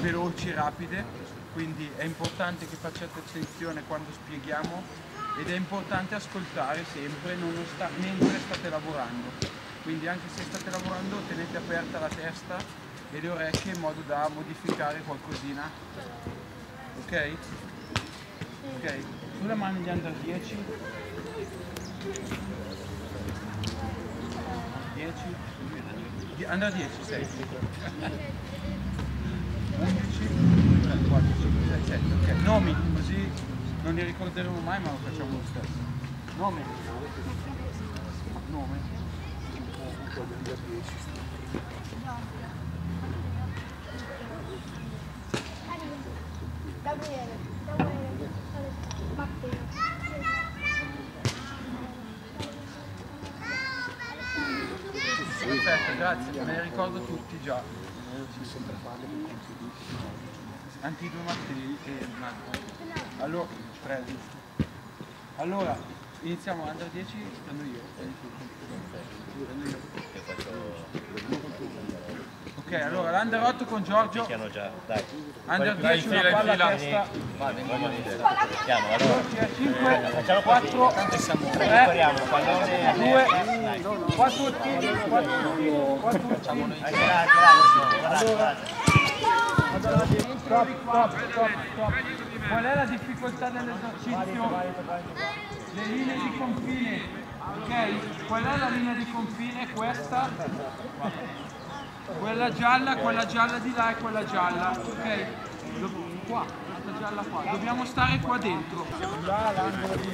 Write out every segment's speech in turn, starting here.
veloci, rapide, quindi è importante che facciate attenzione quando spieghiamo ed è importante ascoltare sempre mentre state lavorando. Quindi anche se state lavorando tenete aperta la testa e le orecchie in modo da modificare qualcosina. Ok? Ok, sulle mani di under 10. 10. Under 10 sei. 11, 3, 4, 5, 6, 7. Ok, nomi, così non li ricorderemo mai ma lo facciamo lo stesso. Nome. Nome. Gabriele, Gabriele, Matteo. Perfetto, grazie, me ne ricordo tutti già. Antico Mattei e Marco. Allora, prego. Allora, iniziamo under 10, prendo io. Prendo io. Ok, allora l'under 8 con Giorgio. Piano già, dai. Under 10 una palla a testa. Vado, vedere. Piano, allora. 5, Facciamo 4, Tanto siamo, 3, recuperiamo il pallone. 2, 4 tiri, 4 tiri, 4 tiri. Anche là, anche là, guardate, guardate. Stop, stop, stop, stop. Qual è la difficoltà dell'esercizio? Le linee di confine, ok? Qual è la linea di confine? Questa? Quella gialla, quella gialla di là e quella gialla, ok? Qua, questa gialla qua. Dobbiamo stare qua dentro. Là, l'angolo di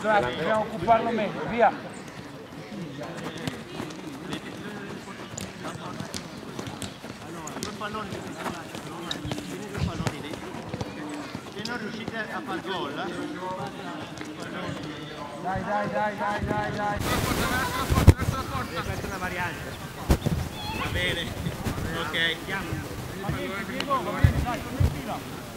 là, dobbiamo occuparlo meglio, via. due palloni che si due palloni. Se non riuscite a far gol, Dai, dai, dai, dai, dai, dai. questa è una variante. Va bene, ok. Diego, va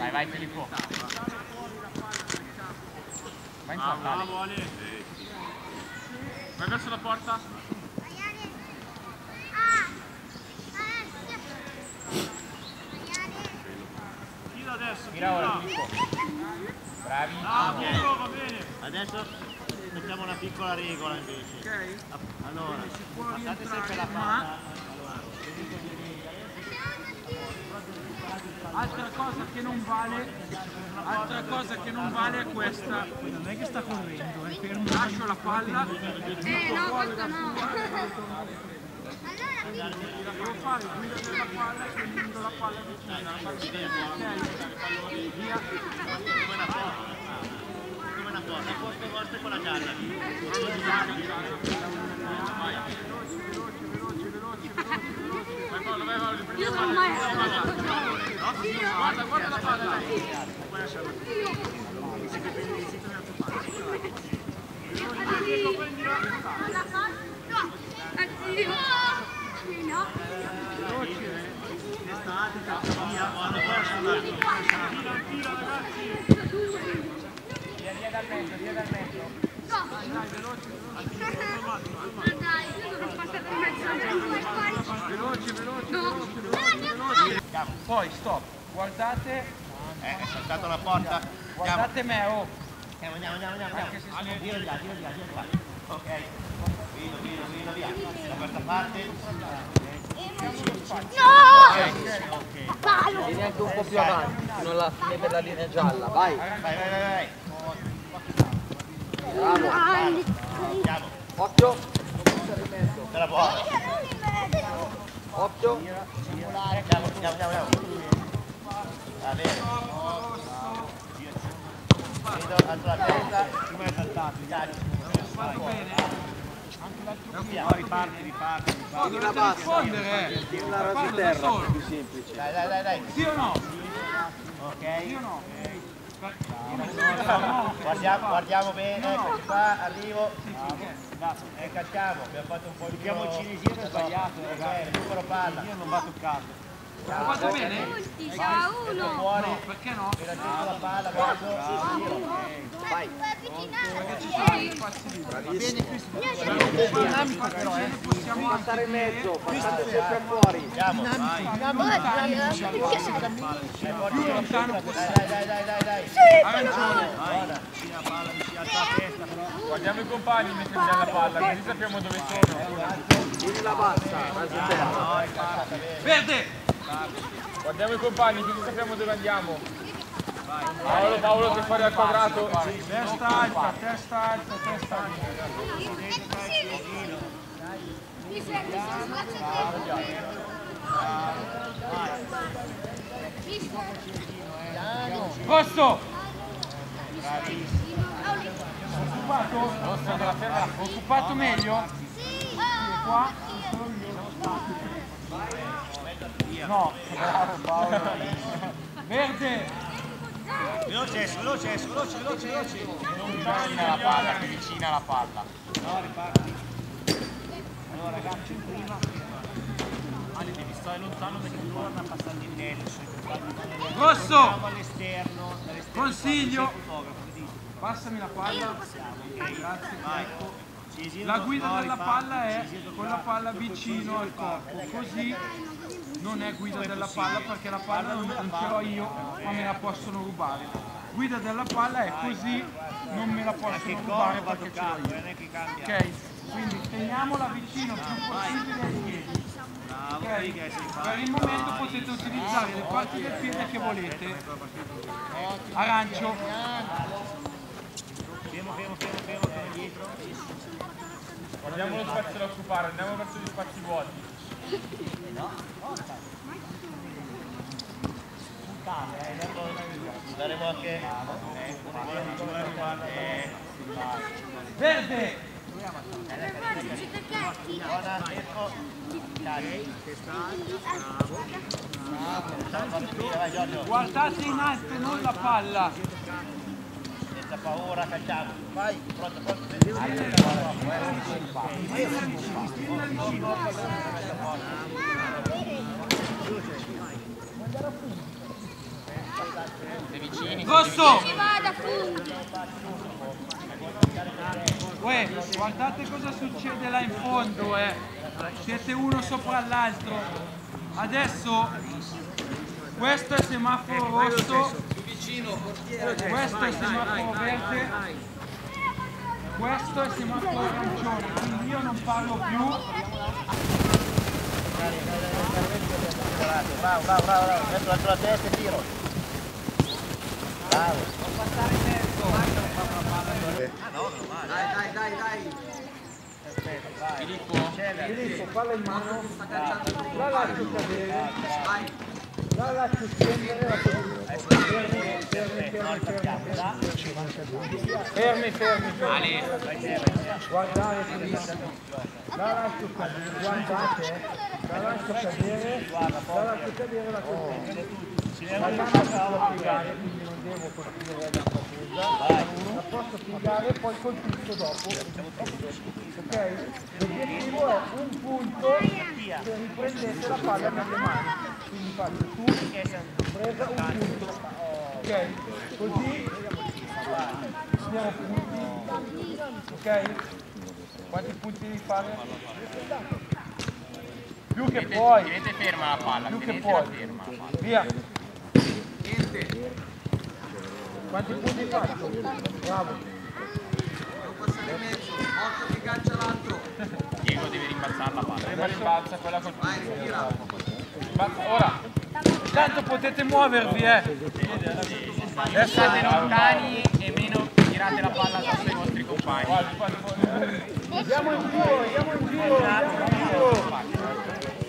Vai, vai Filippo. Vai in porta. Ale. Vai verso la porta. Mira ora Filippo. Bravi. Adesso mettiamo una piccola regola invece. Ok? Allora, passate sempre la palla. ma altra cosa che non vale, altra cosa che non vale è questa. Non è che sta correndo, è fermo. Lascio la palla. Eh, no, questo no. Devo fare guida della palla e prendo la palla vicina. Ok? Via. Come una porta. Come una porta. A posto vostro con la gialla. Io sono maestro. Guarda, guarda la palla. Via, via dal mezzo, via dal mezzo. Dai, poi stop, guardate... Eh, è saltata la porta. Guardate andiamo. me, oh. Andiamo, andiamo, andiamo, andiamo. andiamo. Ale. Via, via, via, via, via. Ok. Vino, vino, vino, via. Da questa parte. No! Ok. okay. Vieni anche un po' più avanti, fino alla fine della linea gialla. Vai. Vai, vai, vai, vai. Bravo. Bravo. Occhio. Della porta. 8 andiamo andiamo andiamo va bene vedo altra testa ci vai saltato No, riparti, riparti, riparti. No, la rispondere. Tira una rosa di terra, è più semplice. Dai, dai, dai, dai. Sì o no? Ok. Sì o no? Guardiamo, guardiamo bene, no. qua, arrivo. Sì, sì, e cacciamo, abbiamo fatto un po' di Abbiamo il cinesino sbagliato, ragazzi. recupero palla. Io non va toccato. Ho fatto bene? Ciao uno. Fuori, Perché no? mi raggiungo la palla, giro. Vai. Perché ci sono gli spazi liberi. Possiamo Passare in mezzo, passate sempre fuori. Andiamo, vai. più lontano Dai, possibile. dai, dai, dai, dai. Ha ragione. Buona. Guardiamo i compagni mentre diamo la palla, così sappiamo dove sono. Tieni la bassa, terra. Verde! Guardiamo i compagni, così sappiamo dove andiamo. Paolo, Paolo che fuori al quadrato. Testa alta, testa alta, testa alta. Mi fermi, sono sulla certezza. Rosso! Occupato? Rosso della ferma. Occupato meglio? Qua? No, bravo Paolo. Verde! Veloce, veloce, veloce, veloce, veloce. Vicina la palla, che vicina la palla. No, riparti. Allora ragazzi, prima. Ale, devi stare lontano perché torna passando in netto. Rosso! Andiamo all'esterno, dall'esterno. Consiglio! Passami la palla. Grazie. Vai. Cisino, La guida della palla è con la palla vicino al corpo, così non è guida della palla perché la palla non, non ce l'ho io ma me la possono rubare. Guida della palla è così, non me la possono rubare perché ce l'ho io. Ok, quindi teniamola vicino il più possibile ai piedi. Bravo, Ok, vedi che sei per il momento potete utilizzare le parti del piede che volete. Arancio, Fermo, fermo, fermo, fermo, fermo dietro. Guardiamo lo spazio da occupare, andiamo verso gli spazi vuoti. Daremo anche... Eh, eh, verde, buona, guardate in alto, non la palla. Senza paura, cacciamo. Vai, pronto, pronto. Rosso! Ci vada, punti. Uè, guardate cosa succede là in fondo, eh. Siete uno sopra l'altro. Adesso questo è semaforo rosso, questo è semaforo verde, questo è semaforo arancione, quindi io non parlo più. Bravo, bravo, bravo, bravo. Metto la testa e tiro. Bravo. Dai, dai, dai, dai. Filippo, palla in mano, lascio cadere, la lascio scendere, la fermi, fermi, fermi, guardate, lascio cadere, guardate, eh. la lascio cadere, la lascio cadere la colpisco. La può piegare, quindi non devo colpire la tesa, la posso piegare e poi colpisco dopo. Ok? L'obiettivo è un punto se riprendete la palla nelle mani. Quindi faccio su, presa un punto. Ok? Così abbiamo punti. Ok? Quanti punti devi fare? Più che puoi. Tenete ferma la palla, Più che puoi. ferma. Via. Quanti punti faccio? Bravo. Devo passare in mezzo. Occhio che gaccia l'altro. Diego deve rimbalzare la palla. Prima rimbalza quella col Vai. Ora, Tanto potete muovervi, eh. adesso state lontani e meno tirate la palla addosso ai vostri compagni. Andiamo in giro, andiamo in giro, andiamo in giro.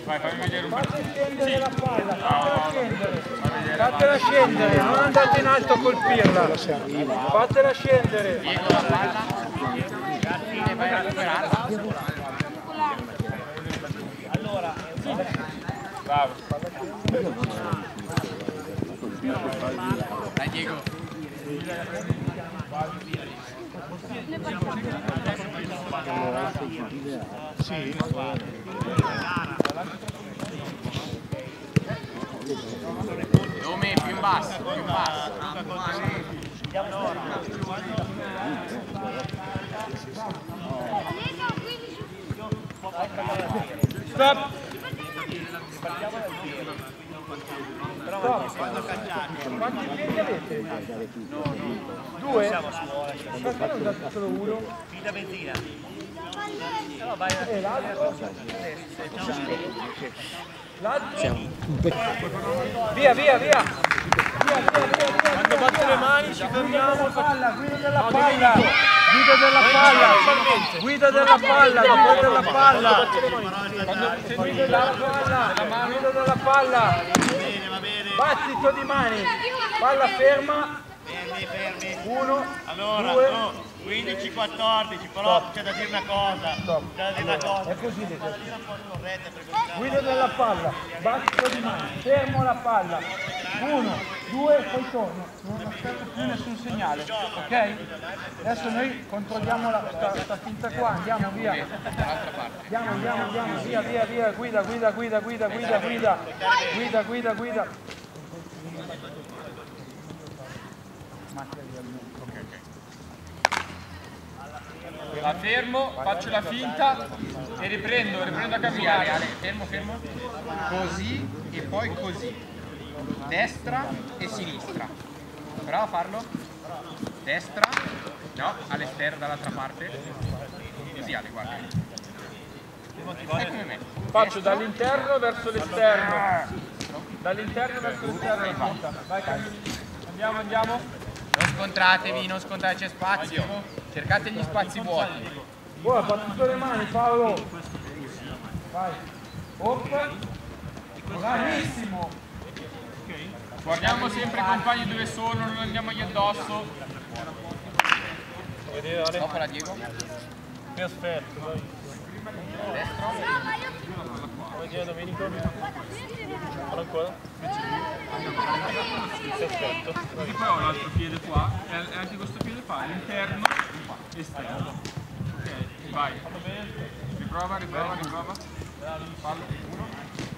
Vai, fammi vedere un po'. Fate scendere la palla, fatela scendere. Fatela scendere, non andate in alto a colpirla. Fatela scendere. Diego la palla vai a recuperarla. Bravo. Dai Diego. Nome più in basso, più in basso. Stop! Quanti piedi avete? Due? Perché non date solo uno? Fida benzina. E l'altro? L'altro? Via, via, via! Quando batto le mani ci fermiamo. Palla, guida della palla! Guida della palla! Guida della palla! Guida della palla! Guida della palla! Guida della palla! Bene, va bene. Battito di mani! Palla ferma! Fermi, fermi. Uno, Allora, due, no, 15-14, però c'è da dire una cosa. Stop. C'è da dire una cosa. È così questa- Guida della palla, battito di mani, fermo la palla. Uno, due, poi torno. Non aspetto più nessun segnale, ok? Adesso noi controlliamo la, sta, sta finta qua, andiamo via. Andiamo, andiamo, andiamo, via, via, via, guida, guida, guida, guida, guida, guida, guida, guida, guida. La fermo, faccio la finta e riprendo, riprendo a camminare. Fermo, fermo. Così e poi così. Destra e sinistra. Prova a farlo. Destra. No, all'esterno dall'altra parte. Così Ale, guarda. Fai come me. Faccio dall'interno verso l'esterno. Dall'interno verso l'esterno. Vai, andiamo, andiamo. Non scontratevi, non scontrate, c'è spazio. Cercate gli spazi vuoti. Buona, battuto le mani Paolo. Vai. Op. Bravissimo. Guardiamo sempre i compagni dove sono, non andiamogli addosso. Dopo la Diego. Mi aspetto, dai. Destro. Come dire Domenico? Ancora? Perfetto. Così poi ho l'altro piede qua e anche questo piede fa interno, esterno. Ok, vai. Riprova, riprova, riprova. Fallo. Uno.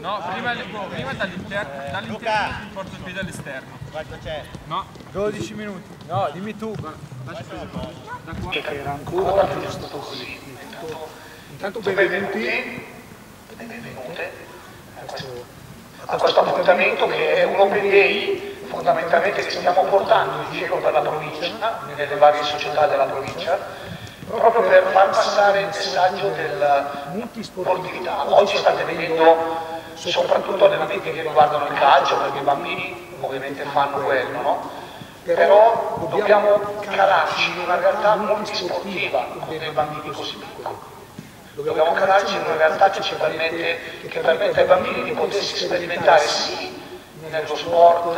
No, prima, prima dall'interno, ti porto il piede all'esterno. Quanto c'è? No, 12 minuti. No, dimmi tu. che era ancora giusto così. Intanto benvenuti e benvenute a questo, a questo appuntamento che è un open day fondamentalmente che stiamo portando in giro per la provincia, nelle varie società della provincia, proprio per far passare il messaggio della multisportività. Oggi state vedendo soprattutto allenamenti che riguardano il calcio, perché i bambini ovviamente fanno quello, no? però dobbiamo calarci in una realtà multisportiva con dei bambini così piccoli. Dobbiamo calarci in una realtà che ci permette, che permette ai bambini di potersi sperimentare sì nello sport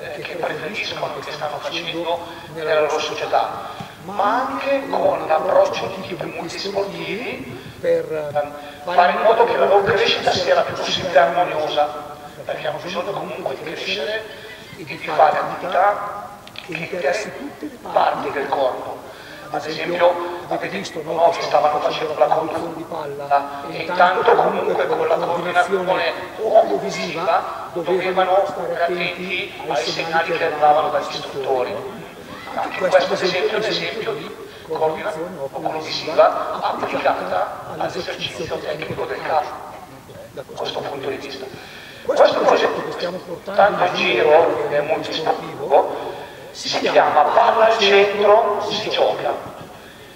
eh, che preferiscono, che stanno facendo nella loro società, ma anche con l'approccio di tipi multisportivi per fare in modo che la loro crescita sia la più possibile armoniosa, perché hanno bisogno comunque di crescere e di fare attività che interessi tutte le parti del corpo. Ad esempio, avete visto no, che stavano facendo la conduzione di palla e intanto comunque con la coordinazione audiovisiva dovevano stare attenti ai segnali che arrivavano dagli istruttori. Anche questo ad esempio è un esempio di coordinazione audiovisiva applicata all'esercizio tecnico del caso, da questo punto di vista. Questo progetto che stiamo portando in giro, è multisportivo, si chiama Palla al centro, si gioca.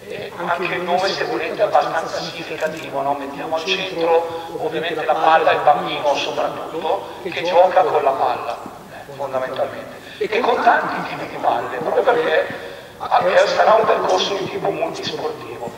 E anche il nome, se volete, è abbastanza significativo, no? mettiamo al centro ovviamente la palla e il bambino soprattutto, che gioca con la palla, eh, fondamentalmente, e con tanti tipi di palle, proprio perché eh, sarà un percorso di tipo multisportivo.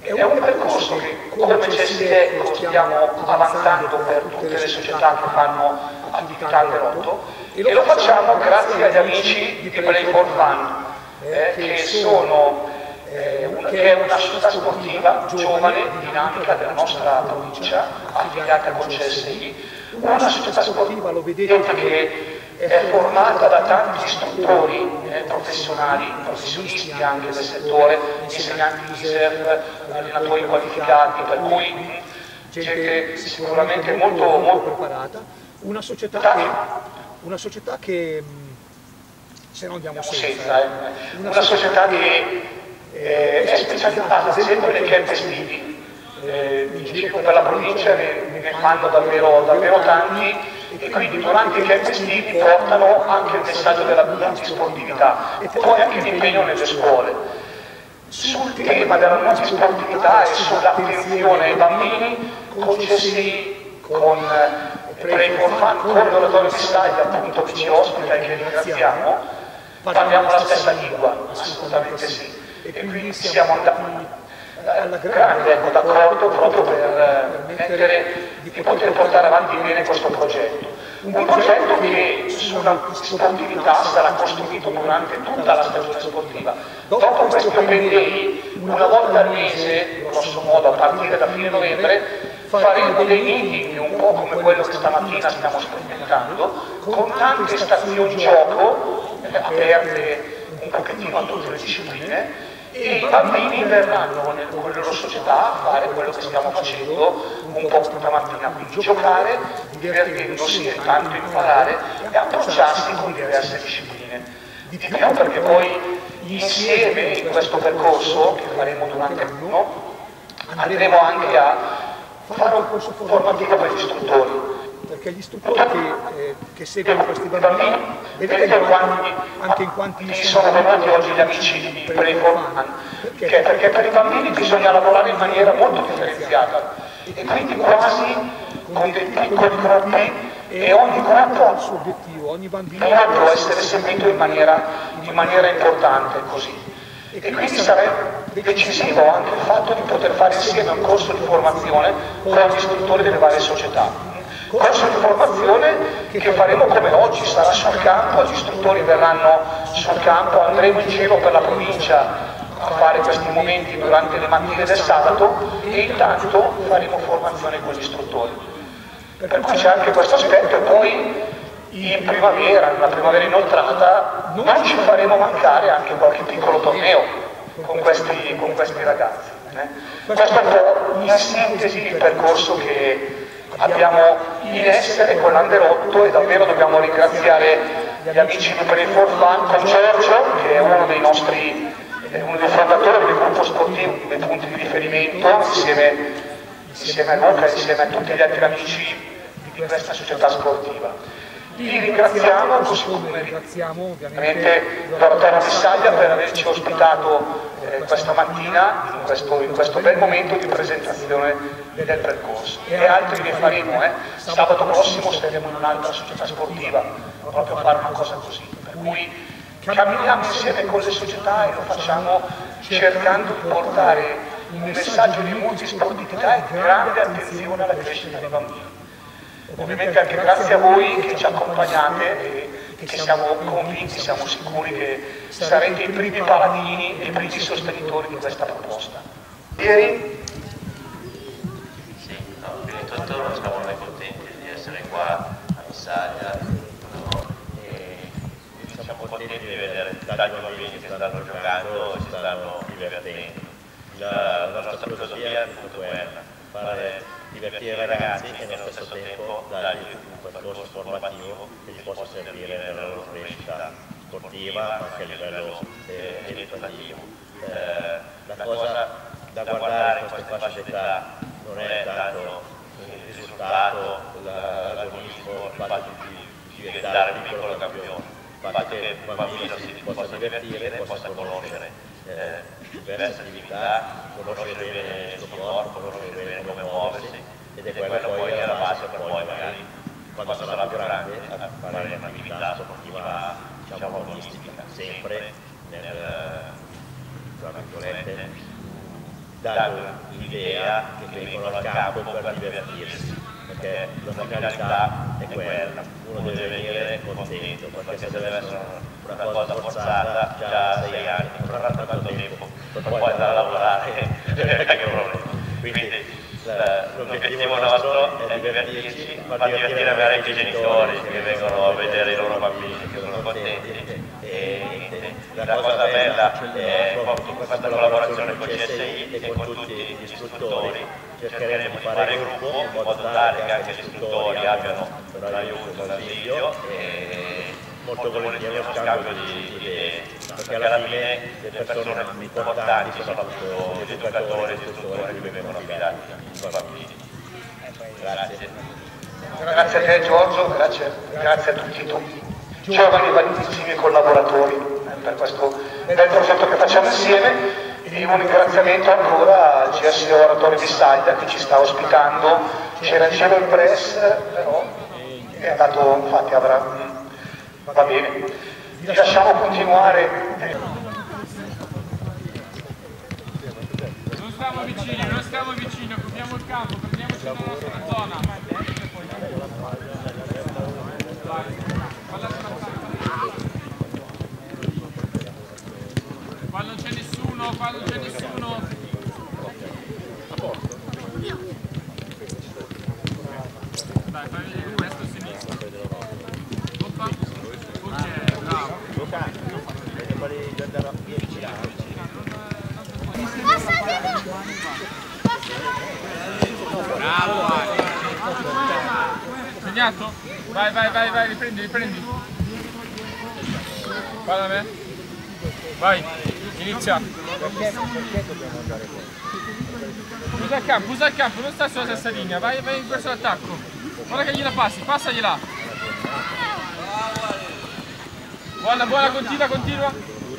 È un percorso che, come CSD, stiamo avanzando per tutte le società che fanno attività all'erotto e lo facciamo grazie agli amici di Play for Fun, eh, che, sono, eh, un- che è una società sportiva giovane, dinamica della nostra provincia, affiliata con CSI, una società sportiva, lo vedete, che è formata da tanti istruttori eh, professionali, professionisti anche del settore, insegnanti di ISER, allenatori qualificati, per cui gente sicuramente molto, molto preparata, una società che, una società che se non andiamo senza, senza, eh, una società che eh, è specializzata esempio nei camp estivi. Eh, in giro per la provincia ne, ne fanno davvero, davvero tanti e quindi durante i camp estivi portano anche il messaggio della multisportività e poi anche l'impegno nelle scuole. Sul tema della multisportività e sull'attenzione ai bambini concessi con Play for Fun, con l'oratorio di Staglia appunto che ci ospita e che ringraziamo, parliamo la stessa lingua, assolutamente sì. E quindi siamo andati alla grande ecco, d'accordo proprio per permettere di poter portare avanti bene questo progetto. Un progetto che sulla sportività sarà costruito durante tutta la stagione sportiva. Dopo questi Open Day, una volta al mese, grosso modo a partire da fine novembre, faremo dei meeting un po' come quello che stamattina stiamo sperimentando, con tante stazioni gioco eh, aperte un pochettino a tutte le discipline e i bambini verranno con le loro società a fare quello che stiamo facendo un po' stamattina, quindi giocare, divertendosi e tanto imparare e approcciarsi con diverse discipline. Di più perché poi insieme in questo percorso che faremo durante l'anno andremo anche a fare un corso formativo per gli istruttori perché gli istruttori che, eh, che seguono questi bambini, vedete anche in quanti sono venuti oggi gli amici di Preforman, perché, perché? Per i bambini bisogna lavorare in maniera molto differenziata. E quindi quasi con dei piccoli gruppi e ogni gruppo ha il suo obiettivo, ogni bambino può essere seguito in maniera, in maniera importante così. E quindi sarebbe decisivo anche il fatto di poter fare insieme un corso di formazione con gli istruttori delle varie società corso di formazione che faremo come oggi, sarà sul campo, gli istruttori verranno sul campo, andremo in giro per la provincia a fare questi momenti durante le mattine del sabato e intanto faremo formazione con gli istruttori. Per cui c'è anche questo aspetto e poi in primavera, nella primavera inoltrata, non ci faremo mancare anche qualche piccolo torneo con questi, con questi ragazzi. Eh. Questo è un po' in sintesi il percorso che abbiamo in essere con l'Anderotto e davvero dobbiamo ringraziare gli amici di Play for Fun con Giorgio che è uno dei nostri uno dei fondatori del gruppo sportivo dei punti di riferimento insieme, insieme a Luca e insieme a tutti gli altri amici di questa società sportiva. Vi ringraziamo, così come ringraziamo ovviamente l'Oratorio Messaglia per averci ospitato eh, questa mattina in questo, in questo, bel momento di presentazione del percorso. E altri ne faremo, eh. sabato prossimo saremo in un'altra società sportiva, proprio a fare una cosa così. Per cui camminiamo insieme con le società e lo facciamo cercando di portare un messaggio di multisportività e grande attenzione alla crescita dei bambini. Ovviamente anche grazie a voi che ci accompagnate e che siamo convinti, siamo sicuri che sarete i primi paladini e i primi sostenitori di questa proposta. Ieri? Sì, no, prima di tutto siamo noi contenti di essere qua a Missaglia no? e siamo contenti di vedere tanti bambini che stanno giocando e si stanno divertendo. La, la nostra filosofia è tutto quella, fare divertire i ragazzi e nello stesso tempo dargli un percorso formativo che gli possa servire nella loro crescita sportiva ma anche a livello eh, educativo. Eh, la cosa da guardare in queste fasce d'età non è tanto il risultato, l'agonismo, il fatto di, di diventare un piccolo campione, il fatto che il bambino si possa divertire e possa conoscere eh, diverse attività, conoscere bene il suo corpo, conoscere bene come muoversi ed è quello poi alla base per poi magari quando sarà più grande a fare un'attività sportiva diciamo agonistica, sempre nel, tra virgolette, dando l'idea che vengono al campo per divertirsi perché la finalità è quella, uno deve venire contento, perché se deve essere una cosa forzata già a sei anni, non avrà tanto tempo per poi andare a lavorare, quindi la- l'obiettivo nostro è divertirci, far divertire anche i genitori che vengono a vedere i loro bambini, che sono contenti. La cosa bella è proprio questa collaborazione con CSI e con tutti gli istruttori, cercheremo di fare gruppo in modo tale che anche gli istruttori abbiano l'aiuto dal video e molto volentieri uno scambio di idee, perché alla fine le persone importanti sono appunto gli educatori e gli istruttori che vengono affidati ai bambini. Grazie. Grazie. A te Giorgio, grazie, grazie a tutti i giovani e validissimi collaboratori. eh, per questo bel progetto che facciamo insieme e un ringraziamento ancora al GS Oratorio di Saglia che ci sta ospitando, c'era in cielo il press, però è andato, infatti avrà, va bene. Vi lasciamo continuare. Non stiamo vicini, non stiamo vicini, occupiamo il campo, prendiamoci la nostra zona. Vai, falla trattare. Qua non c'è nessuno, qua non c'è nessuno. Dai, fai vedere il resto sinistro. Oppa. Ok, bravo. Bravo Ale. Segnato? Vai, vai, vai, vai, riprendi, riprendi. Guarda me. Vai, inizia. Usa il campo, usa il campo, non sta sulla stessa linea, vai, vai in verso l'attacco. Guarda che gliela passi, passagliela. Buona, buona, continua, continua.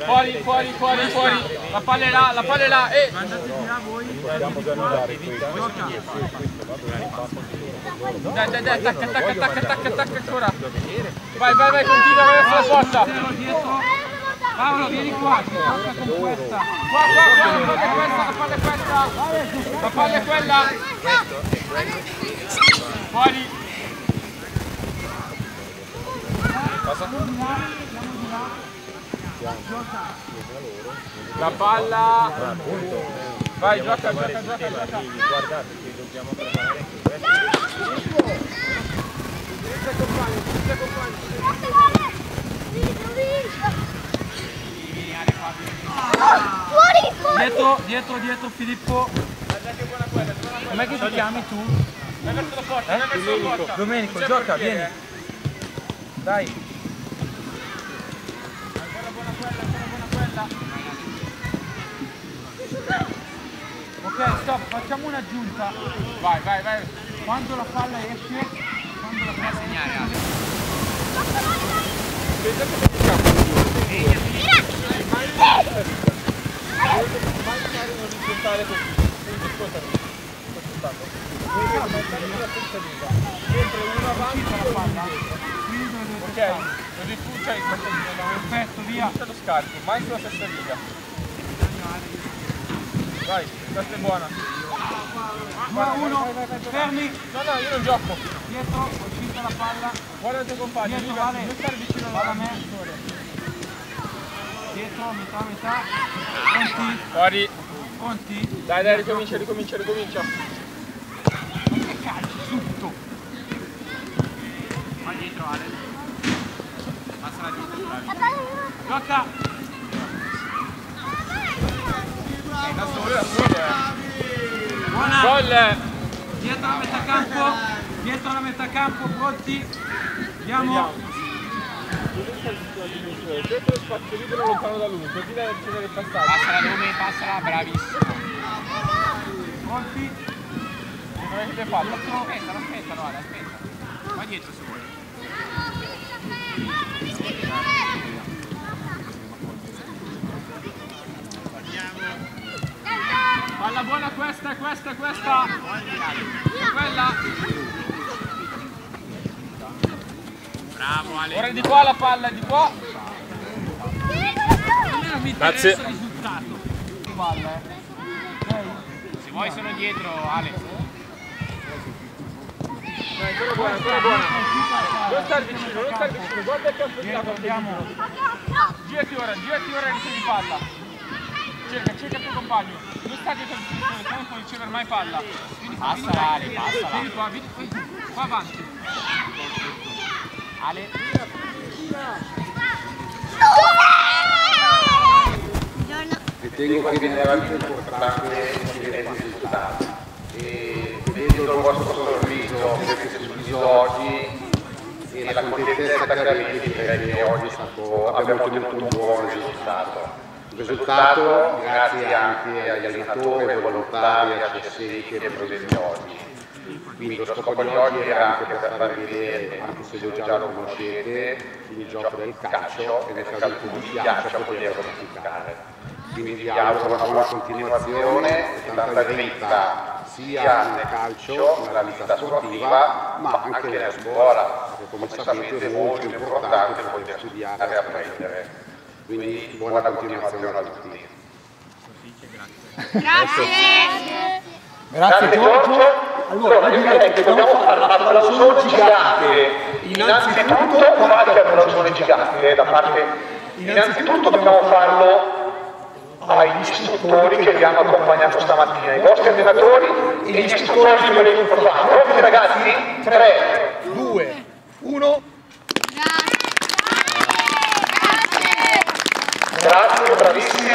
Fuori, fuori, fuori, fuori. La palla è là, la palla è là. E... Dai, dai, dai, attacca, attacca, attacca, attacca, ancora. Vai, vai, vai, continua verso la porta. Paolo, vieni qua, ti tocca con questa. Qua, qua, qua, la palla è questa, la palla è questa. La palla è quella. Fuori. Passa. La palla. Vai, gioca, gioca, gioca, gioca. Dietro, dietro, dietro Filippo. Com'è che ti chiami tu? Vai verso la porta, vai verso la porta. Domenico, gioca, vieni. Dai. Ancora buona quella, ancora buona quella. Ok, stop, facciamo un'aggiunta. Vai, vai, vai. Quando la palla esce, quando la palla esce. Ok, lo diffusa in questo Perfetto, via. lo scarico, mai sulla stessa riga. Vai, questa è buona. Guarda, uno, fermi. No, no, io non gioco. Dietro, uscita la palla. Guarda il tuo compagno. Dietro, vale. Non stare vicino alla me. Dietro, metà, metà. Conti. Fuori. Conti. Dai, dai, ricomincia, ricomincia, ricomincia. Ma che calci, subito. Vai dietro, Ale. Passa dietro, bravi. Gioca. Da solo, da solo, eh. Buona. Gol. Dietro la metà campo. Dietro la metà campo, pronti. Andiamo. Dentro lo spazio libero lontano da lui, così da ricevere il passaggio. Passala Lume, passala, bravissimo. Pronti? Dove avete fatto? Aspettalo, aspettalo, Ale, aspetta. Vai dietro se vuoi. Palla buona questa, questa, questa. E quella. Bravo Ale. Ora è di qua la palla, è di qua. Almeno mi interessa il risultato. Palla, eh. Se vuoi sono dietro Ale. Dai, buona, buona. Non star vicino, non star vicino, guarda il campo di là. Girati ora, girati ora e ricevi palla. cerca, cerca il tuo compagno. Non sta dietro il no non puoi ricevere mai palla. Vieni qua. Ale, passala. Vieni qua, vieni vieni qua avanti. Ale, Ritengo che veramente importante vedere i risultati e vedo il vostro sorriso che avete sorriso oggi e la contentezza che avete che oggi stato, abbiamo ottenuto un buon risultato. Un risultato grazie anche agli allenatori, ai volontari, a CSI che è presente oggi. Quindi lo scopo di oggi era anche per farvi vedere, anche se voi già lo conoscete, il gioco del calcio e nel caso in cui vi piaccia poterlo praticare. Quindi vi auguro una buona continuazione e tanta grinta sia nel calcio, nella vita sportiva, ma anche nella scuola, perché come sapete è molto importante poter studiare e apprendere. Quindi buona continuazione a tutti. Grazie Giorgio. Allora, io direi che dobbiamo fare un applauso gigante. Innanzitutto, fate l'applauso gigante da parte. Innanzitutto dobbiamo farlo agli istruttori che vi hanno accompagnato stamattina, i vostri allenatori e gli istruttori che ve li hanno fatto. Pronti ragazzi? 3, 2, 1. grazie, bravissimi.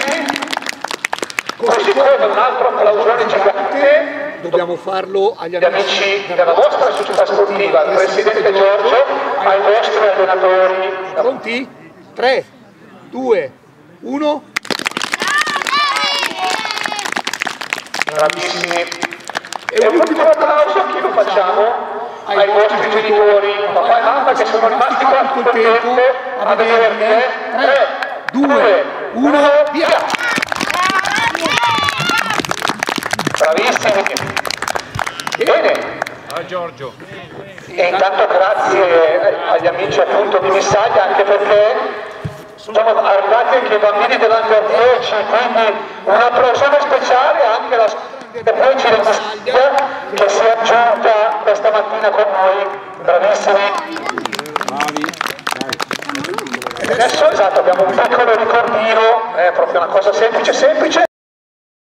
Così come un altro applauso gigante Dobbiamo farlo agli gli amici della vostra società sportiva, al Presidente Giorgio, ai vostri allenatori. Pronti? 3, 2, 1. Bravissimi. E un ultimo applauso a chi lo facciamo? Ai vostri genitori, papà e mamma che sono rimasti qua tutto il tempo a vedervi. 3, 2, 1, via! Bravissimi. Bene. Ciao Giorgio. E intanto grazie agli amici appunto di Missaglia anche perché sono arrivati anche i bambini dell'Under 10, quindi un applauso speciale anche alla scuola ci Missaglia che si è aggiunta questa mattina con noi, bravissimi. E adesso esatto, abbiamo un piccolo ricordino, è proprio una cosa semplice semplice.